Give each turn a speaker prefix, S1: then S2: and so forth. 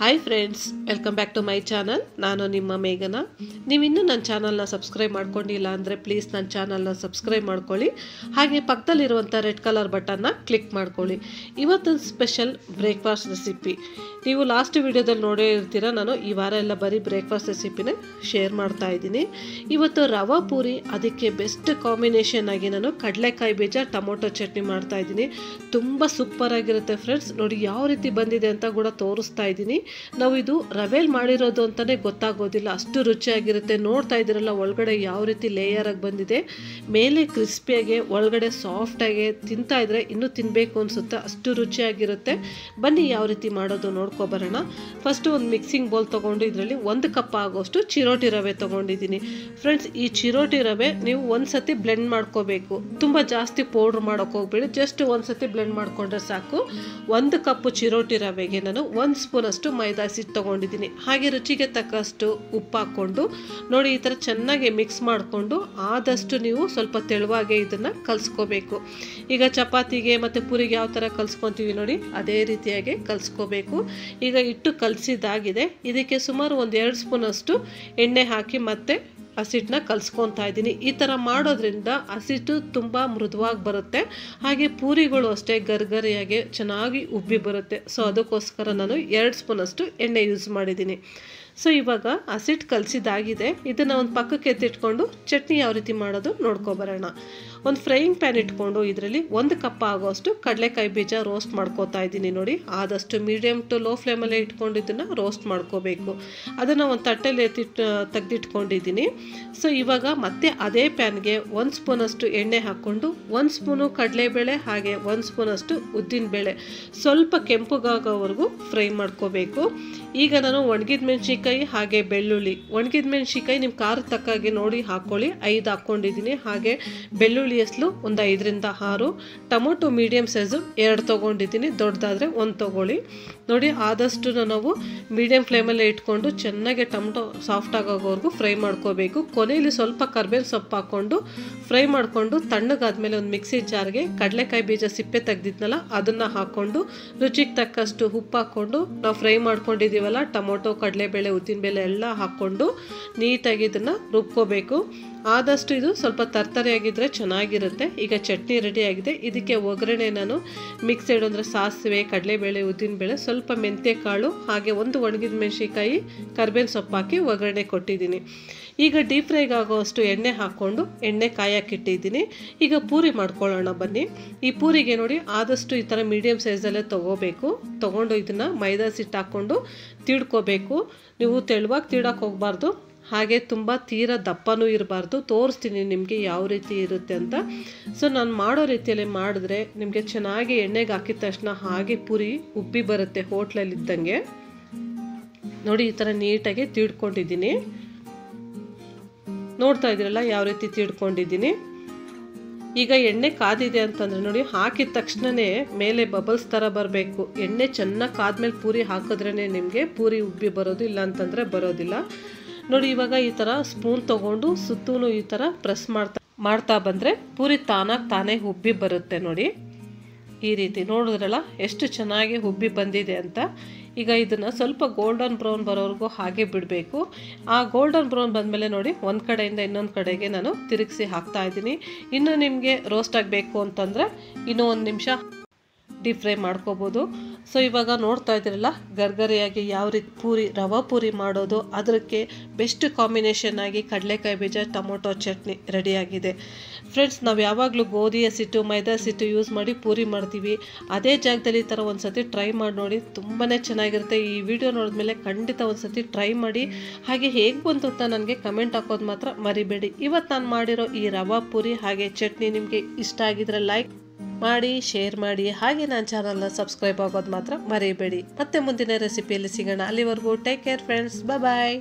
S1: Hi friends welcome back to my channel ನಾನು ನಿಮ್ಮ ಮೇಘನ. ನೀವು ಇನ್ನೂ ನನ್ನ ಚಾನಲ್ನ ಸಬ್ಸ್ಕ್ರೈಬ್ ಮಾಡ್ಕೊಂಡಿಲ್ಲ ಅಂದರೆ ಪ್ಲೀಸ್ ನನ್ನ ಚಾನಲ್ನ ಸಬ್ಸ್ಕ್ರೈಬ್ ಮಾಡ್ಕೊಳ್ಳಿ. ಹಾಗೆ ಪಕ್ಕದಲ್ಲಿರುವಂಥ ರೆಡ್ ಕಲರ್ ಬಟನ್ನ ಕ್ಲಿಕ್ ಮಾಡ್ಕೊಳ್ಳಿ. ಇವತ್ತಿನ ಸ್ಪೆಷಲ್ ಬ್ರೇಕ್ಫಾಸ್ಟ್ ರೆಸಿಪಿ ನೀವು ಲಾಸ್ಟ್ ವಿಡಿಯೋದಲ್ಲಿ ನೋಡೇ ಇರ್ತೀರ, ನಾನು ಈ ವಾರ ಎಲ್ಲ ಬರೀ ಬ್ರೇಕ್ಫಾಸ್ಟ್ ರೆಸಿಪಿನೇ ಶೇರ್ ಮಾಡ್ತಾ ಇದ್ದೀನಿ. ಇವತ್ತು ರವಾ ಪೂರಿ, ಅದಕ್ಕೆ ಬೆಸ್ಟ್ ಕಾಂಬಿನೇಷನ್ ಆಗಿ ನಾನು ಕಡಲೆಕಾಯಿ ಬೀಜ, ಟೊಮೊಟೊ ಚಟ್ನಿ ಮಾಡ್ತಾ ಇದ್ದೀನಿ. ತುಂಬ ಸೂಪರ್ ಆಗಿರುತ್ತೆ ಫ್ರೆಂಡ್ಸ್ ನೋಡಿ, ಯಾವ ರೀತಿ ಬಂದಿದೆ ಅಂತ ಕೂಡ ತೋರಿಸ್ತಾ ಇದ್ದೀನಿ. ನಾವು ಇದು ರವೆಲ್ ಮಾಡಿರೋದು ಅಂತಲೇ ಗೊತ್ತಾಗೋದಿಲ್ಲ. ಅಷ್ಟು ರುಚಿಯಾಗಿರುತ್ತೆ. ನೋಡ್ತಾ ಇದ್ದೀರಲ್ಲ, ಒಳಗಡೆ ಯಾವ ರೀತಿ ಲೇಯರ್ ಆಗಿ ಬಂದಿದೆ. ಮೇಲೆ ಕ್ರಿಸ್ಪಿಯಾಗಿ ಒಳಗಡೆ ಸಾಫ್ಟಾಗಿ ತಿಂತಾ ಇದ್ರೆ ಇನ್ನೂ ತಿನ್ನಬೇಕು ಅನಿಸುತ್ತೆ. ಅಷ್ಟು ರುಚಿಯಾಗಿರುತ್ತೆ. ಬನ್ನಿ ಯಾವ ರೀತಿ ಮಾಡೋದು ನೋಡ್ಕೊಬರೋಣ ಫಸ್ಟು ಒಂದು ಮಿಕ್ಸಿಂಗ್ ಬೌಲ್ ತೊಗೊಂಡು ಇದರಲ್ಲಿ ಒಂದು ಕಪ್ ಆಗೋಷ್ಟು ಚಿರೋಟಿ ರವೆ ತೊಗೊಂಡಿದ್ದೀನಿ. ಫ್ರೆಂಡ್ಸ್ ಈ ಚಿರೋಟಿ ರವೆ ನೀವು ಒಂದು ಸತಿ ಬ್ಲೆಂಡ್ ಮಾಡ್ಕೋಬೇಕು. ತುಂಬ ಜಾಸ್ತಿ ಪೌಡ್ರ್ ಮಾಡೋಕೆ ಹೋಗ್ಬೇಡಿ. ಜಸ್ಟ್ ಒಂದು ಸತಿ ಬ್ಲೆಂಡ್ ಮಾಡ್ಕೊಂಡ್ರೆ ಸಾಕು. ಒಂದು ಕಪ್ ಚಿರೋಟಿ ರವೆಗೆ ನಾನು ಒಂದು ಸ್ಪೂನಷ್ಟು ಮೈದಾ ಹಿಟ್ಟು ತೊಗೊಂಡಿದ್ದೀನಿ. ಹಾಗೆ ರುಚಿಗೆ ತಕ್ಕಷ್ಟು ಉಪ್ಪು ಹಾಕ್ಕೊಂಡು ನೋಡಿ ಈ ಥರ ಚೆನ್ನಾಗಿ ಮಿಕ್ಸ್ ಮಾಡಿಕೊಂಡು ಆದಷ್ಟು ನೀವು ಸ್ವಲ್ಪ ತೆಳುವಾಗೆ ಇದನ್ನು ಕಲಿಸ್ಕೋಬೇಕು. ಈಗ ಚಪಾತಿಗೆ ಮತ್ತು ಪೂರಿಗೆ ಯಾವ ಥರ ಕಲಿಸ್ಕೊತೀವಿ ನೋಡಿ, ಅದೇ ರೀತಿಯಾಗಿ ಕಲಿಸ್ಕೋಬೇಕು. ಈಗ ಇಟ್ಟು ಕಲಸಿದ್ದಾಗಿದೆ. ಇದಕ್ಕೆ ಸುಮಾರು ಒಂದು ಎರಡು ಸ್ಪೂನಷ್ಟು ಎಣ್ಣೆ ಹಾಕಿ ಮತ್ತೆ ಹಸಿಟ್ಟನ್ನ ಕಲಿಸ್ಕೊತಾ ಇದ್ದೀನಿ. ಈ ಥರ ಮಾಡೋದ್ರಿಂದ ಹಸಿಟ್ಟು ತುಂಬ ಮೃದುವಾಗಿ ಬರುತ್ತೆ. ಹಾಗೆ ಪೂರಿಗಳು ಅಷ್ಟೇ ಗರ್ಗರಿಯಾಗಿ ಚೆನ್ನಾಗಿ ಉಬ್ಬಿ ಬರುತ್ತೆ. ಸೊ ಅದಕ್ಕೋಸ್ಕರ ನಾನು ಎರಡು ಸ್ಪೂನಷ್ಟು ಎಣ್ಣೆ ಯೂಸ್ ಮಾಡಿದ್ದೀನಿ. ಸೊ ಇವಾಗ ಹಸಿಟ್ಟು ಕಲಸಿದಾಗಿದೆ ಇದನ್ನು ಒಂದು ಪಕ್ಕಕ್ಕೆ ಎತ್ತಿಟ್ಕೊಂಡು ಚಟ್ನಿ ಯಾವ ರೀತಿ ಮಾಡೋದು ನೋಡ್ಕೊಬರೋಣ ಒಂದು ಫ್ರೈಯಿಂಗ್ ಪ್ಯಾನ್ ಇಟ್ಕೊಂಡು ಇದರಲ್ಲಿ ಒಂದು ಕಪ್ ಆಗೋಷ್ಟು ಕಡಲೆಕಾಯಿ ಬೀಜ ರೋಸ್ಟ್ ಮಾಡ್ಕೋತಾ ಇದ್ದೀನಿ ನೋಡಿ. ಆದಷ್ಟು ಮೀಡಿಯಮ್ ಟು ಲೋ ಫ್ಲೇಮಲ್ಲೇ ಇಟ್ಕೊಂಡು ಇದನ್ನು ರೋಸ್ಟ್ ಮಾಡ್ಕೋಬೇಕು. ಅದನ್ನು ಒಂದು ತಟ್ಟೆಲಿ ಎತ್ತಿಟ್ಟು ತೆಗೆದಿಟ್ಕೊಂಡಿದ್ದೀನಿ. ಸೊ ಇವಾಗ ಮತ್ತೆ ಅದೇ ಪ್ಯಾನ್ಗೆ ಒಂದು ಸ್ಪೂನಷ್ಟು ಎಣ್ಣೆ ಹಾಕ್ಕೊಂಡು ಒಂದು ಸ್ಪೂನು ಕಡಲೆಬೇಳೆ, ಹಾಗೆ ಒಂದು ಸ್ಪೂನಷ್ಟು ಉದ್ದಿನಬೇಳೆ. ಸ್ವಲ್ಪ ಕೆಂಪುಗಾಗೋವರೆಗೂ ಫ್ರೈ ಮಾಡ್ಕೋಬೇಕು. ಈಗ ನಾನು ಒಣಗಿದ ಮೆಣಸಿನ್ಕಾಯಿ ಹಾಗೆ ಬೆಳ್ಳುಳ್ಳಿ. ಒಣಗಿದ ಮೆಣಸಿನ್ಕಾಯಿ ನಿಮ್ಮ ಖಾರ ತಕ್ಕಾಗಿ ನೋಡಿ ಹಾಕ್ಕೊಳ್ಳಿ ಐದು ಹಾಕ್ಕೊಂಡಿದ್ದೀನಿ ಹಾಗೆ ಬೆಳ್ಳುಳ್ಳಿ ಹೆಸಲು ಒಂದು ಐದರಿಂದ ಆರು. ಟೊಮೊಟೊ ಮೀಡಿಯಮ್ ಸೈಜು ಎರಡು ತೊಗೊಂಡಿದ್ದೀನಿ ದೊಡ್ಡದಾದರೆ ಒಂದು ತೊಗೊಳ್ಳಿ. ನೋಡಿ ಆದಷ್ಟು ನಾವು ಮೀಡಿಯಮ್ ಫ್ಲೇಮಲ್ಲೇ ಇಟ್ಕೊಂಡು ಚೆನ್ನಾಗಿ ಟೊಮೊಟೊ ಸಾಫ್ಟ್ ಆಗೋವರೆಗೂ ಫ್ರೈ ಮಾಡ್ಕೋಬೇಕು. ಕೊನೆಯಲ್ಲಿ ಸ್ವಲ್ಪ ಕರ್ಬೇವಿನ ಸೊಪ್ಪು ಹಾಕ್ಕೊಂಡು ಫ್ರೈ ಮಾಡಿಕೊಂಡು ತಣ್ಣಗಾದ್ಮೇಲೆ ಒಂದು ಮಿಕ್ಸಿ ಜಾರ್ಗೆ ಕಡಲೆಕಾಯಿ ಬೀಜ ಸಿಪ್ಪೆ ತೆಗ್ದಿದ್ನಲ್ಲ, ಅದನ್ನು ಹಾಕ್ಕೊಂಡು ರುಚಿಗೆ ತಕ್ಕಷ್ಟು ಉಪ್ಪು ಹಾಕ್ಕೊಂಡು ನಾವು ಫ್ರೈ ಮಾಡ್ಕೊಂಡಿದ್ದೀವಲ್ಲ ಟೊಮೊಟೊ, ಕಡಲೆಬೇಳೆ ಉದ್ದಿನಬೇಳೆ ಎಲ್ಲ ಹಾಕ್ಕೊಂಡು ನೀಟಾಗಿ ಇದನ್ನು ರುಬ್ಕೋಬೇಕು. ಆದಷ್ಟು ಇದು ಸ್ವಲ್ಪ ತರ್ತರಿಯಾಗಿದ್ದರೆ ಚೆನ್ನಾಗಿರುತ್ತೆ. ಈಗ ಚಟ್ನಿ ರೆಡಿ ಆಗಿದೆ ಇದಕ್ಕೆ ಒಗ್ಗರಣೆ ನಾನು ಮಿಕ್ಸೆಡ್ ಅಂದರೆ ಸಾಸಿವೆ, ಕಡಲೆಬೇಳೆ, ಉದ್ದಿನಬೇಳೆ, ಸ್ವಲ್ಪ ಮೆಂತ್ಯ ಕಾಳು ಹಾಗೆ ಒಂದು ಒಣಗಿದ ಮೆಣಸಿಕಾಯಿ ಕರ್ಬೇವಿನ ಸೊಪ್ಪು ಹಾಕಿ ಒಗ್ಗರಣೆ ಕೊಟ್ಟಿದ್ದೀನಿ. ಈಗ ಡೀಪ್ ಫ್ರೈಗೆ ಆಗೋವಷ್ಟು ಎಣ್ಣೆ ಹಾಕ್ಕೊಂಡು ಎಣ್ಣೆ ಕಾಯಕ್ಕಿಟ್ಟಿದ್ದೀನಿ ಈಗ ಪೂರಿ ಮಾಡ್ಕೊಳ್ಳೋಣ ಬನ್ನಿ. ಈ ಪೂರಿಗೆ ನೋಡಿ ಆದಷ್ಟು ಈ ಥರ ಮೀಡಿಯಮ್ ಸೈಜಲ್ಲೇ ತೊಗೋಬೇಕು. ತೊಗೊಂಡು ಇದನ್ನು ಮೈದಾ ಸಿಟ್ಟು ಹಾಕ್ಕೊಂಡು ತಿಡ್ಕೋಬೇಕು ನೀವು ತೆಳುವಾಗಿ ತೀಡಕ್ಕೆ ಹೋಗಬಾರ್ದು. ಹಾಗೆ ತುಂಬ ತೀರ ದಪ್ಪನೂ ಇರಬಾರ್ದು. ತೋರಿಸ್ತೀನಿ ನಿಮಗೆ ಯಾವ ರೀತಿ ಇರುತ್ತೆ ಅಂತ. ಸೊ ನಾನು ಮಾಡೋ ರೀತಿಯಲ್ಲಿ ಮಾಡಿದ್ರೆ ನಿಮಗೆ ಚೆನ್ನಾಗಿ ಎಣ್ಣೆಗೆ ಹಾಕಿದ ತಕ್ಷಣ ಹಾಗೆ ಪುರಿ ಉಬ್ಬಿ ಬರುತ್ತೆ ಹೋಟ್ಲಲ್ಲಿ ಇದ್ದಂಗೆ. ನೋಡಿ, ಈ ಥರ ನೀಟಾಗಿ ತೀಡ್ಕೊಂಡಿದ್ದೀನಿ. ನೋಡ್ತಾ ಇದ್ದೀರಲ್ಲ, ಯಾವ ರೀತಿ ತೀಡ್ಕೊಂಡಿದ್ದೀನಿ. ಈಗ ಎಣ್ಣೆ ಕಾದಿದೆ ಅಂತಂದರೆ ನೋಡಿ, ಹಾಕಿದ ತಕ್ಷಣವೇ ಮೇಲೆ ಬಬಲ್ಸ್ ಥರ ಬರಬೇಕು. ಎಣ್ಣೆ ಚೆನ್ನಾಗಿ ಕಾದ್ಮೇಲೆ ಪೂರಿ ಹಾಕಿದ್ರೇ ನಿಮಗೆ ಪೂರಿ ಉಬ್ಬಿ ಬರೋದು ಇಲ್ಲ ಅಂತಂದರೆ ಬರೋದಿಲ್ಲ. ನೋಡಿ, ಇವಾಗ ಈ ಥರ ಸ್ಪೂನ್ ತೊಗೊಂಡು ಸುತ್ತೂ ಈ ಥರ ಪ್ರೆಸ್ ಮಾಡ್ತಾ ಮಾಡ್ತಾ ಬಂದರೆ ಪೂರಿ ತಾನಾಗಿ ತಾನೇ ಉಬ್ಬಿ ಬರುತ್ತೆ ನೋಡಿ. ಈ ರೀತಿ ನೋಡಿದ್ರಲ್ಲ, ಎಷ್ಟು ಚೆನ್ನಾಗಿ ಉಬ್ಬಿ ಬಂದಿದೆ ಅಂತ. ಈಗ ಇದನ್ನು ಸ್ವಲ್ಪ ಗೋಲ್ಡನ್ ಬ್ರೌನ್ ಬರೋವರೆಗೂ ಹಾಗೆ ಬಿಡಬೇಕು. ಆ ಗೋಲ್ಡನ್ ಬ್ರೌನ್ ಬಂದಮೇಲೆ ನೋಡಿ, ಒಂದು ಕಡೆಯಿಂದ ಇನ್ನೊಂದು ಕಡೆಗೆ ನಾನು ತಿರುಗಿಸಿ ಹಾಕ್ತಾ ಇದ್ದೀನಿ. ಇನ್ನು ನಿಮಗೆ ರೋಸ್ಟ್ ಆಗಬೇಕು ಅಂತಂದರೆ ಇನ್ನೂ ಒಂದು ನಿಮಿಷ ಡೀಪ್ ಫ್ರೈ ಮಾಡ್ಕೋಬೋದು. ಸೊ ಇವಾಗ ನೋಡ್ತಾ ಇದ್ದೀರಲ್ಲ, ಗರ್ಗರಿಯಾಗಿ ಯಾವ ರೀತಿ ಪೂರಿ, ರವಾ ಪೂರಿ ಮಾಡೋದು ಅದಕ್ಕೆ ಬೆಸ್ಟ್ ಕಾಂಬಿನೇಷನ್ ಆಗಿ ಕಡಲೆಕಾಯಿ ಬೀಜ, ಟೊಮೊಟೊ ಚಟ್ನಿ ರೆಡಿಯಾಗಿದೆ. ಫ್ರೆಂಡ್ಸ್ ನಾವು ಯಾವಾಗಲೂ ಗೋಧಿ, ಹಸಿಟ್ಟು, ಮೈದಾ ಹಸಿಟ್ಟು ಯೂಸ್ ಮಾಡಿ ಪೂರಿ ಮಾಡ್ತೀವಿ. ಅದೇ ಜಾಗದಲ್ಲಿ ಈ ಥರ ಒಂದು ಸತಿ ಟ್ರೈ ಮಾಡಿ ನೋಡಿ ತುಂಬಾ ಚೆನ್ನಾಗಿರುತ್ತೆ. ಈ ವಿಡಿಯೋ ನೋಡಿದ್ಮೇಲೆ ಖಂಡಿತ ಒಂದು ಸತಿ ಟ್ರೈ ಮಾಡಿ. ಹಾಗೆ ಹೇಗೆ ಬಂತು ಅಂತ ನನಗೆ ಕಮೆಂಟ್ ಹಾಕೋದು ಮಾತ್ರ ಮರಿಬೇಡಿ. ಇವತ್ತು ನಾನು ಮಾಡಿರೋ ಈ ರವಾ ಪೂರಿ ಹಾಗೆ ಚಟ್ನಿ ನಿಮಗೆ ಇಷ್ಟ ಆಗಿದ್ರೆ ಲೈಕ್ ಮಾಡಿ ಶೇರ್ ಮಾಡಿ, ಹಾಗೆ ನನ್ನ ಚಾನಲ್ನ ಸಬ್ಸ್ಕ್ರೈಬ್ ಆಗೋದು ಮಾತ್ರ ಮರೆಯಬೇಡಿ ಮತ್ತೆ ಮುಂದಿನ ರೆಸಿಪಿಯಲ್ಲಿ ಸಿಗೋಣ. ಅಲ್ಲಿವರೆಗೂ ಟೇಕ್ ಕೇರ್ ಫ್ರೆಂಡ್ಸ್ ಬಾಯ್